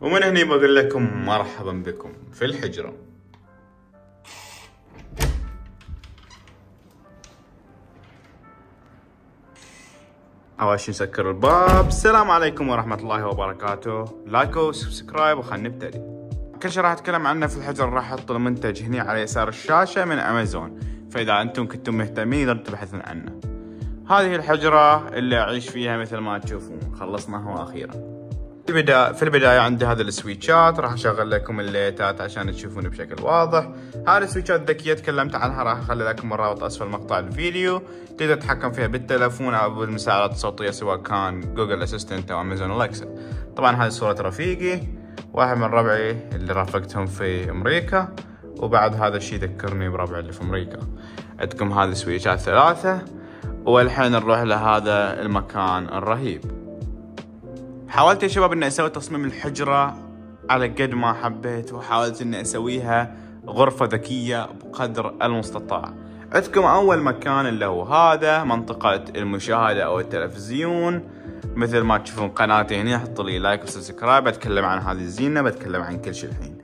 ومن هني بقول لكم مرحبا بكم في الحجرة. أول شي نسكر الباب. السلام عليكم ورحمة الله وبركاته. like و subscribe وخلنا نبتدي كل شيء راح أتكلم عنه في الحجر راح أحط المنتج هنا على يسار الشاشة من أمازون. فإذا أنتم كنتم مهتمين تقدرون تبحثون عنه. هذه الحجرة اللي أعيش فيها مثل ما تشوفون. خلصناها أخيرا في البداية في البداية عندي هذه السويتشات راح أشغل لكم الليتات عشان تشوفون بشكل واضح. هذه السويتشات الذكية تكلمت عنها راح أخلي لكم الرابط أسفل مقطع الفيديو. تقدر تتحكم فيها بالتلفون أو بالمساعدات الصوتية سواء كان Google Assistant أو Amazon Alexa طبعا هذه صورة رفيقي واحد من ربعي اللي رافقتهم في أمريكا وبعد هذا الشيء ذكرني بربعي اللي في أمريكا. عندكم هذه السويتشات ثلاثة والحين نروح لهذا المكان الرهيب. حاولت يا شباب إني أسوي تصميم الحجرة على قد ما حبيت وحاولت إني أسويها غرفة ذكية بقدر المستطاع. عندكم أول مكان اللي هو هذا منطقة المشاهدة أو التلفزيون. مثل ما تشوفون قناتي هنا حطوا لي like و subscribe. بتكلم عن هذه الزينة بتكلم عن كل شيء الحين.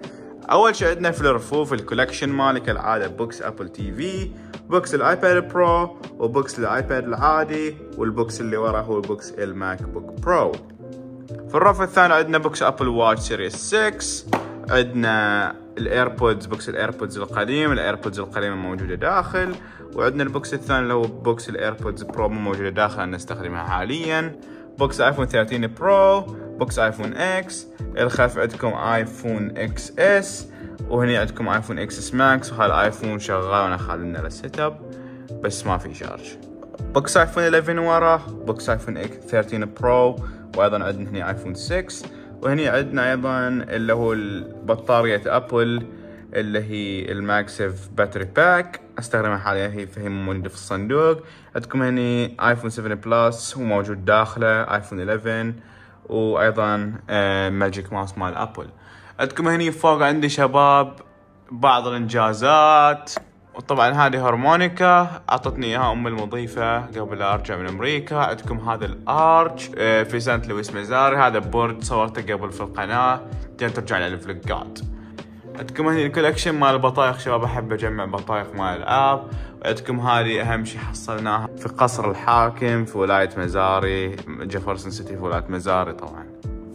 أول شيء عندنا في الرفوف ال collection مالي كالعادة box Apple TV box ال iPad Pro و box ال iPad العادي وال box اللي ورا هو box ال MacBook Pro. في الرف الثاني عندنا box Apple Watch Series 6 عندنا ال AirPods box ال AirPods القديم ال AirPods القديمة موجودة داخل وعندنا ال box الثاني اللي هو box ال AirPods Pro مو موجودة داخل نستخدمها حاليا. box iPhone 13 Pro box iPhone X الخلف عندكم iPhone XS وهنا عندكم iPhone XS Max وهذا ال iPhone شغال وأنا خالنا له setup بس ما في charge. box iPhone 11 ورا box iPhone 13 Pro وأيضا عندنا هنا iPhone 6 وهنا عندنا أيضا اللي هو بطارية Apple اللي هي ال MagSafe battery pack أستخدمها حاليا هي فهي موجودة في الصندوق. عندكم هنا iPhone 7 Plus هو موجود داخله iPhone 11 وأيضا Magic Mouse مال Apple عندكم هنا فوق عندي شباب بعض الإنجازات. وطبعا هذه هارمونيكا أعطتني إياها ام المضيفة قبل أرجع من أمريكا. عندكم هذا ال Arch في سانت لويس ميزوري هذا board صورته قبل في القناة. ترجع للفلوقات عندكم هني ال collection مال البطايق. شباب أحب أجمع بطايق مال الالعاب وعندكم هذه أهم شيء حصلناها في قصر الحاكم في ولاية ميزوري جيفرسون سيتي في ولاية ميزوري طبعا.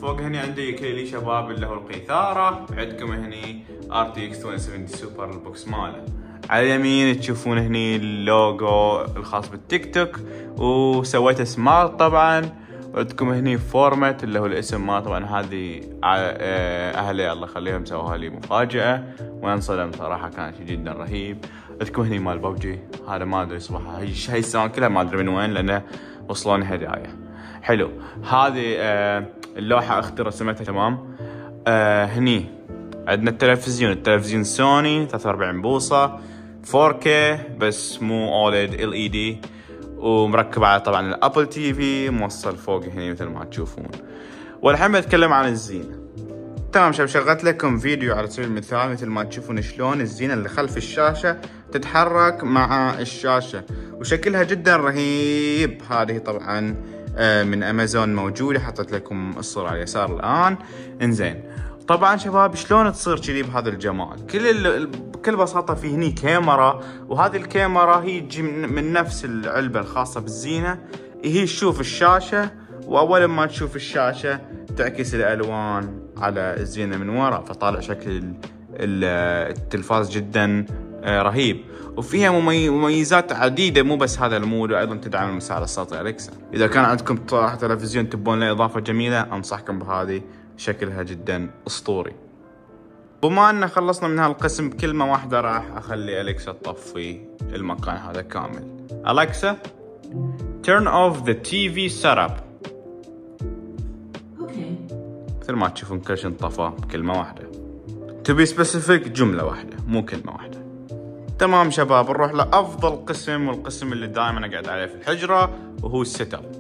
فوق هني عندي ukulele شباب اللي هو القيثارة. عندكم هني RTX 2070 Super ال box ماله. على اليمين تشوفون هني اللوجو الخاص بالتيك توك وسويته smart طبعا. عندكم هني فورمات اللي هو الاسم ما طبعا هذه أهلي الله يخليهم سووها لي مفاجأة. وانصدم صراحة كان شيء جدا رهيب. عندكم هني مال ببجي؟ هذا ما أدري صراحة هاي السنة كلها ما أدري من وين لأنه وصلوني هدايا. حلو. هذه اللوحة أختي رسمتها تمام. هني عندنا التلفزيون التلفزيون سوني 43 بوصة. 4K بس مو OLED. ومركب على طبعا ال Apple TV موصل فوق هنا مثل ما تشوفون. والحين بتكلم عن الزينة. تمام شباب شغلت لكم فيديو على سبيل المثال مثل ما تشوفون شلون الزينة اللي خلف الشاشة تتحرك مع الشاشة. وشكلها جدا رهيب. هذه طبعا من أمازون موجودة حطيت لكم الصورة على اليسار الآن. إنزين. طبعا شباب شلون تصير كذي بهذا الجمال؟ كل بكل بساطة في هني كاميرا وهذه الكاميرا هي تجي من نفس العلبة الخاصة بالزينة. هي تشوف الشاشة وأول ما تشوف الشاشة تعكس الألوان على الزينة من ورا فطالع شكل التلفاز جدا رهيب. وفيها مميزات عديدة مو بس هذا ال mode وأيضا تدعم المساعده الصوتية. Alexa إذا كان عندكم تلفزيون تبون له إضافة جميلة أنصحكم بهذه شكلها جدا أسطوري. بما أن خلصنا من هالقسم بكلمه واحدة راح أخلي Alexa تطفي المكان هذا كامل. Alexa turn off the TV setup. okay مثل ما تشوفون كل شيء انطفى بكلمه واحدة. To be specific جملة واحدة مو كلمة واحدة. تمام شباب نروح لأفضل قسم والقسم اللي دائما أقعد عليه في الحجرة وهو ال setup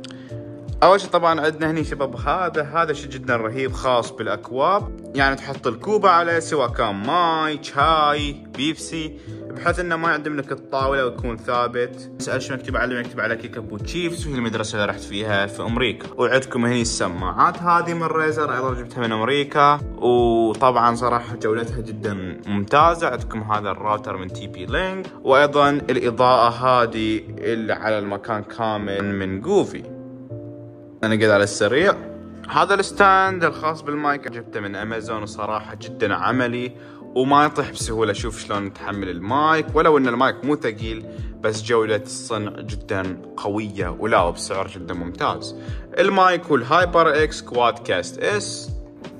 أول شيء طبعا عندنا هني شباب هذا هذا شيء جدا رهيب خاص بالأكواب. يعني تحط الكوبا عليه سواء كان ماي شاي بيبسي بحيث إنه ما يعدم لك الطاولة ويكون ثابت. أسأل شو مكتوب عليه مكتوب على Kickapoo Chiefs وهي المدرسة اللي رحت فيها في أمريكا. وعندكم هني السماعات هذه من Razer أيضا جبتها من أمريكا. وطبعا صراحة جودتها جدا ممتازة. عندكم هذا الراوتر من TP-Link وأيضا الإضاءة هذه اللي على المكان كامل من Govee أنا قاعد على السريع. هذا ال stand الخاص بالمايك جبته من أمازون وصراحة جدا عملي وما يطيح بسهولة. شوف شلون نتحمل المايك ولو إن المايك مو ثقيل بس جوده الصنع جدا قوية ولا وبسعر جدا ممتاز. المايك هو ال HyperX QuadCast S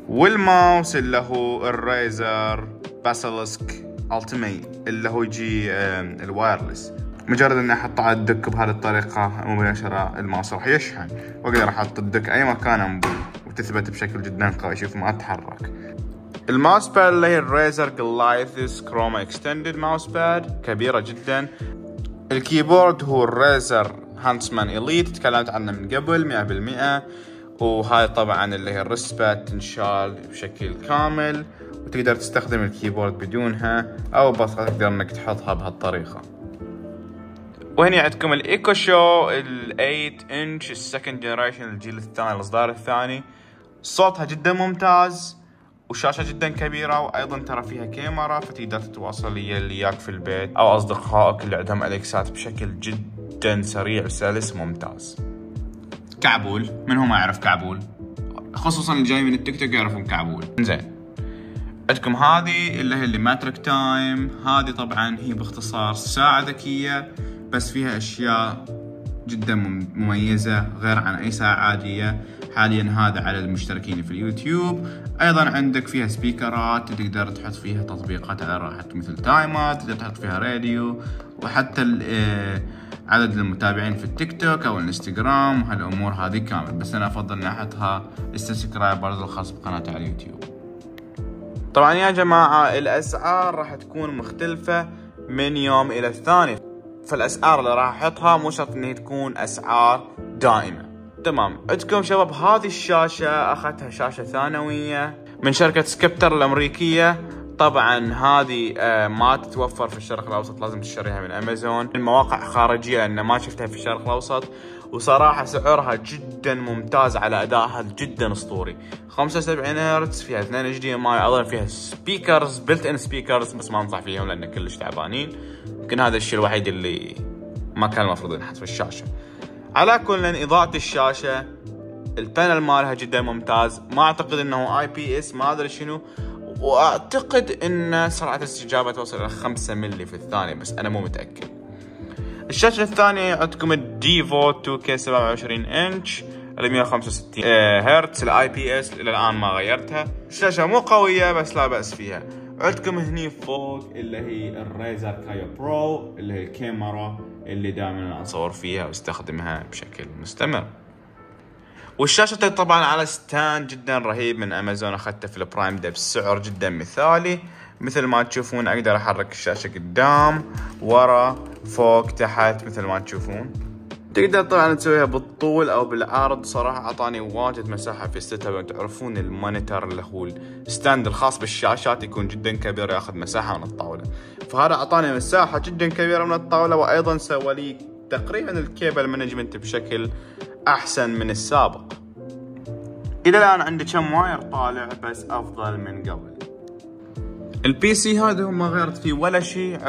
والماوس اللي هو ال Razer Basilisk Ultimate اللي هو يجي ال wireless. مجرد إني احطه على ال dock بهذه الطريقة مباشرة الماوس راح يشحن. وأقدر أحط ال dock أي مكان وتثبت بشكل جدا قوي شوف ما أتحرك. ال mouse pad اللي هي ال Razer Goliathus Chroma Extended mouse pad كبيرة جدا. ال keyboard هو ال Razer Huntsman Elite تكلمت عنه من قبل 100% وهاي طبعا اللي هي ال rest تنشال بشكل كامل وتقدر تستخدم ال keyboard بدونها أو بس تقدر إنك تحطها بهالطريقة. وهنا عندكم ال Echo Show ال 8 انش ال second generation الجيل الثاني الإصدار الثاني. صوتها جدا ممتاز وشاشة جدا كبيرة وأيضا ترى فيها كاميرا فتقدر تتواصل ويا اللي ياك في البيت. أو أصدقائك اللي عندهم اليكسات بشكل جدا سريع وسلس ممتاز. كعبول. من هو ما يعرف كعبول؟ خصوصا اللي جاي من التيك توك يعرفون كعبول. زين عندكم هذه اللي هي ال LaMetric Time هذه طبعا هي باختصار ساعة ذكية. بس فيها أشياء جدا مميزة غير عن أي ساعة عادية. حاليا هذا على المشتركين في اليوتيوب. أيضا عندك فيها سبيكرات تقدر تحط فيها تطبيقات على راحتك مثل timer تقدر تحط فيها راديو وحتى آه، عدد المتابعين في التيك توك أو الإنستغرام. وهالامور هذه كامل. بس أنا أفضل اني أحطها لل subscribers الخاص بقناتي على اليوتيوب. طبعا يا جماعة الأسعار راح تكون مختلفة من يوم إلى الثاني. فالأسعار اللي راح أحطها مو شرط ان تكون أسعار دائمه تمام. عندكم شباب هذه الشاشة أخذتها شاشة ثانوية من شركة Sceptre الأمريكية. طبعا هذه آه، ما تتوفر في الشرق الأوسط لازم تشتريها من أمازون. المواقع خارجية لأن ما شفتها في الشرق الأوسط. وصراحة سعرها جدا ممتاز على أدائها جدا أسطوري. 75 هرتز فيها 2 HDMI أيضا فيها speakers built-in speakers بس ما انصح فيهم لأن كلش تعبانين. يمكن هذا الشيء الوحيد اللي ما كان المفروض ينحط في الشاشة. على كل إضاءة الشاشة ال panel مالها جدا ممتاز. ما أعتقد إنه IPS ما أدري شنو. وأعتقد إن سرعة الاستجابة توصل إلى 5 ملي في الثانية بس أنا مو متأكد. الشاشة الثانية عندكم الديفو 2K 27 انش 165 هرتز ال IPS إلى الآن ما غيرتها. الشاشة مو قوية بس لا بأس فيها. عندكم هني فوق اللي هي ال Razer Kiyo Pro اللي هي الكاميرا اللي دائما اصور فيها وأستخدمها بشكل مستمر. والشاشة طبعا على stand جدا رهيب من امازون اخذته في ال Prime Day بسعر جدا مثالي. مثل ما تشوفون أقدر أحرك الشاشة قدام ورا فوق تحت مثل ما تشوفون. تقدر طبعا تسويها بالطول أو بالعرض. صراحة أعطاني واجد مساحة في ال setup تعرفون ال monitor اللي هو ال stand الخاص بالشاشات يكون جدا كبير ياخذ مساحة من الطاولة. فهذا أعطاني مساحة جدا كبيرة من الطاولة وأيضا سوى لي تقريبا ال cable management بشكل أحسن من السابق. إلى الآن عندي كم wire طالع بس أفضل من قبل. ال PC هذا ما غيرت فيه ولا شيء.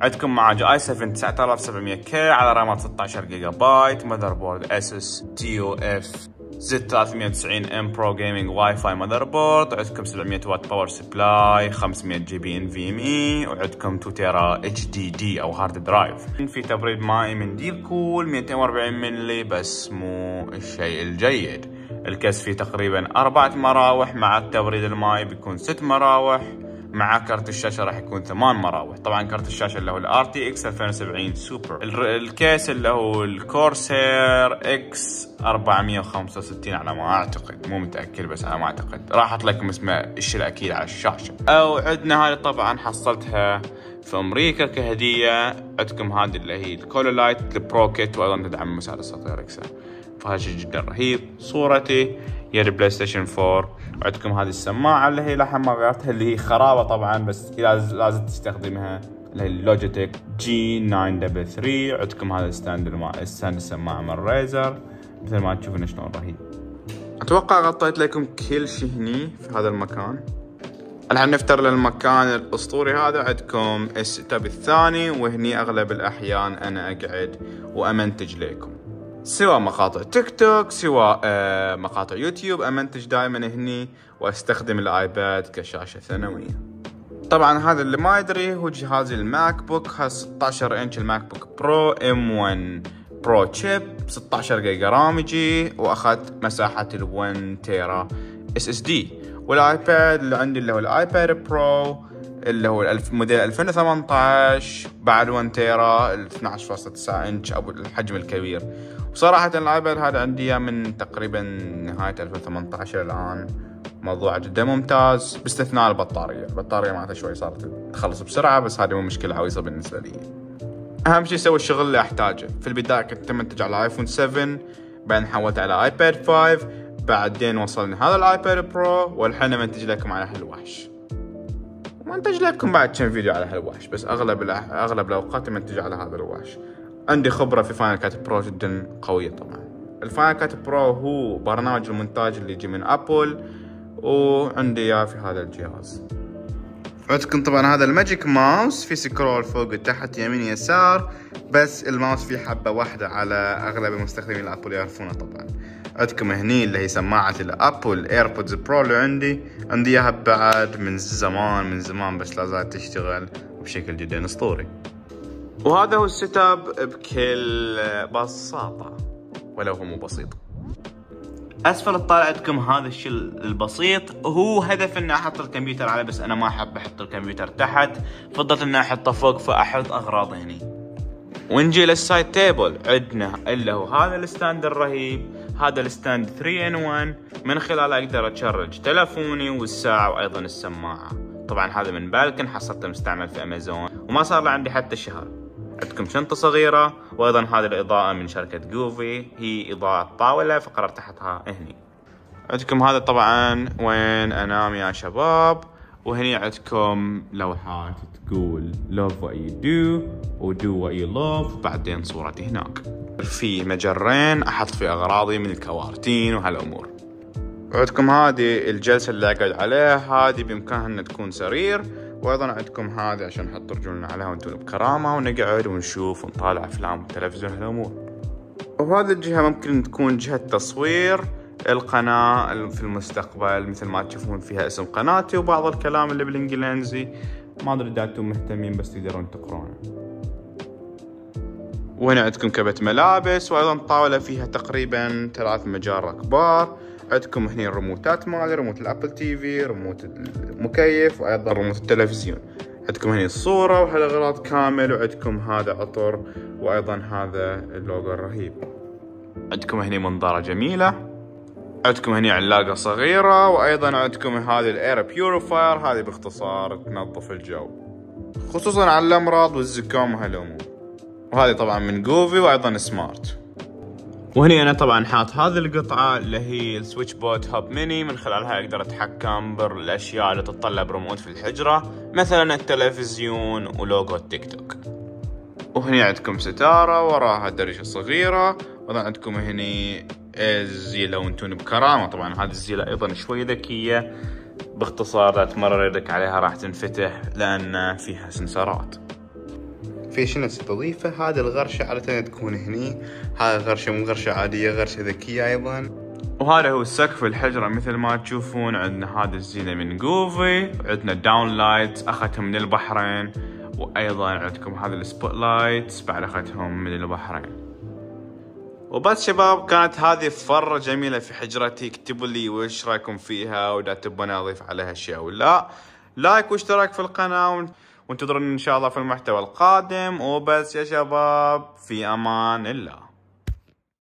عندكم مع i7 9700K على رامات 16 جيجا بايت ماذر بورد اسوس تي أو اف زد 390 ام برو جيمنج واي فاي ماذر بورد عندكم 700 واط power supply 500 جي بي ان في ام اي وعندكم 2 tera HDD أو hard drive في تبريد مائي من DeepCool 240 ملي بس مو الشيء الجيد. ال case فيه تقريبا أربعة مراوح مع التبريد المائي بيكون ست مراوح. مع كارت الشاشة راح يكون ثمان مراوح. طبعا كارت الشاشة اللي هو ال RTX 2070 سوبر ال case اللي هو ال Corsair X 465 على ما أعتقد. مو متأكد بس أنا ما أعتقد. راح أحط لكم اسمه الشيء الأكيد على الشاشة. أو عندنا هذه طبعا حصلتها في أمريكا كهدية. عندكم هذه اللي هي ال Cololight Pro kit وأيضا تدعم مساعد الصوتي Alexa فهذا شيء جدا رهيب. صورتي هي ال PlayStation 4 وعندكم هذه السماعة اللي هي للحين ما غيرتها اللي هي خرابة طبعا بس لازم تستخدمها. ال Logitech G 933 عندكم هذا ال stand ال stand السماعة من Razer مثل ما تشوفون شلون رهيب. أتوقع غطيت لكم كل شيء هني في هذا المكان. الحين نفتر للمكان الأسطوري هذا. عندكم ال setup الثاني وهني أغلب الأحيان أنا أقعد وأمنتج لكم. سواء مقاطع تيك توك سواء آه، مقاطع يوتيوب. امنتج دائما هني وأستخدم ال iPad كشاشة ثانوية. طبعا هذا اللي ما يدري هو جهاز ال MacBook ها 16 inch ال MacBook Pro M 1 Pro chip 16 giga RAM يجي وأخذت مساحة ال 1 tera SSD. وال iPad اللي عندي اللي هو ال iPad Pro اللي هو الف موديل 2018 بعد 1 tera 12.9 إنش أبو الحجم الكبير. وصراحة ال iPad هذا عندي من تقريبا نهاية 2018 الآن. موضوع جدا ممتاز باستثناء البطارية. البطارية معناتها شوي صارت تخلص بسرعة بس هذه مو مشكلة عويصة بالنسبة لي. أهم شيء أسوي الشغل اللي أحتاجه. في البداية كنت منتج على iPhone 7 بعدين حولت على iPad 5 بعدين وصلنا هذا ال iPad Pro والحين منتج لكم على هالوحش. منتج لكم بعد كم فيديو على هالوحش بس أغلب أغلب الأوقات منتج على هذا الوحش. عندي خبرة في Final Cut Pro جدا قوية طبعا. ال Final Cut Pro هو برنامج المونتاج اللي يجي من Apple وعندي إياه في هذا الجهاز. عندكم طبعا هذا ال Magic Mouse في scroll فوق وتحت يمين يسار بس الماوس فيه حبة واحدة على أغلب المستخدمين ال Apple يعرفونه طبعا. عندكم هني اللي هي سماعة ال Apple AirPods Pro اللي عندي. عندي إياها بعد من زمان من زمان بس لا زالت تشتغل بشكل جدا أسطوري. وهذا هو ال setup بكل بساطة. ولو هو مو بسيط. أسفل الطالع عندكم هذا الشيء البسيط. هو هدف إني أحط الكمبيوتر عليه بس أنا ما أحب أحط الكمبيوتر تحت. فضلت إني أحطه فوق فأحط أغراض هني. ونجي لل side table. عندنا اللي هو هذا ال stand الرهيب. هذا ال stand 3 in 1 من خلاله أقدر اشرج تلفوني والساعة وأيضا السماعة. طبعا هذا من بالكن حصلته مستعمل في أمازون. وما صار له عندي حتى شهر. عندكم شنطة صغيرة وأيضا هذه الإضاءة من شركة جوفي هي إضاءة طاولة فقررت أحطها هني. عندكم هذا طبعا وين أنام يا شباب؟ وهني عندكم لوحات تقول love what you do و do what you love وبعدين صورتي هناك. في مجرين أحط في أغراضي من الكوارتين وهالأمور. وعندكم هذه الجلسة اللي أقعد عليها هذه بإمكانها أن تكون سرير. وأيضا عندكم هذه عشان نحط رجولنا عليها وأنتم بكرامة ونقعد ونشوف ونطالع أفلام وتلفزيون هالأمور. وهذه الجهة ممكن تكون جهة تصوير القناة في المستقبل مثل ما تشوفون فيها اسم قناتي وبعض الكلام اللي بالإنجليزي. ما أدري إذا أنتم مهتمين بس تقدرون تقرونه وهنا عندكم كبت ملابس وأيضا طاولة فيها تقريبا ثلاث مجار كبار عندكم هنا الريموتات مالي ريموت ال Apple TV ريموت المكيف وأيضا ريموت التلفزيون. عندكم هنا الصورة وهالأغراض كامل وعندكم هذا عطر وأيضا هذا اللوجو الرهيب. عندكم هنا منظرة جميلة. عندكم هنا علاقة صغيرة وأيضا عندكم هذه ال air purifier هذه باختصار تنظف الجو. خصوصا على الأمراض والزكام وهالأمور. وهذه طبعا من Govee وأيضا smart وهني أنا طبعا حاط هذه القطعة اللي هي ال SwitchBot Hub Mini. من خلالها أقدر أتحكم بالأشياء اللي تتطلب ريموت في الحجرة مثلا التلفزيون ولوجو التيك توك. وهني عندكم ستارة وراها دريشة صغيرة وأيضا عندكم هني الزبالة وانتو بكرامة. طبعا هذه الزبالة أيضا شوي ذكية باختصار لا تمرر يدك عليها راح تنفتح لأن فيها سنسرات. في شنو تضيفه. هذه الغرشة عادة تكون هني. هذه غرشة مو غرشة عادية غرشة ذكية أيضا. وهذا هو سقف الحجرة مثل ما تشوفون عندنا هذا الزينة من Govee عندنا down light أخذتهم من البحرين وأيضا عندكم هذا ال spot light بعد أخذتهم من البحرين. وبس شباب كانت هذه فرة جميلة في حجرتي. اكتبوا لي وش رأيكم فيها وإذا تبون أضيف عليها اشياء ولا لايك واشتراك في القناة وانتظروني إن شاء الله في المحتوى القادم. وبس يا شباب في أمان الله.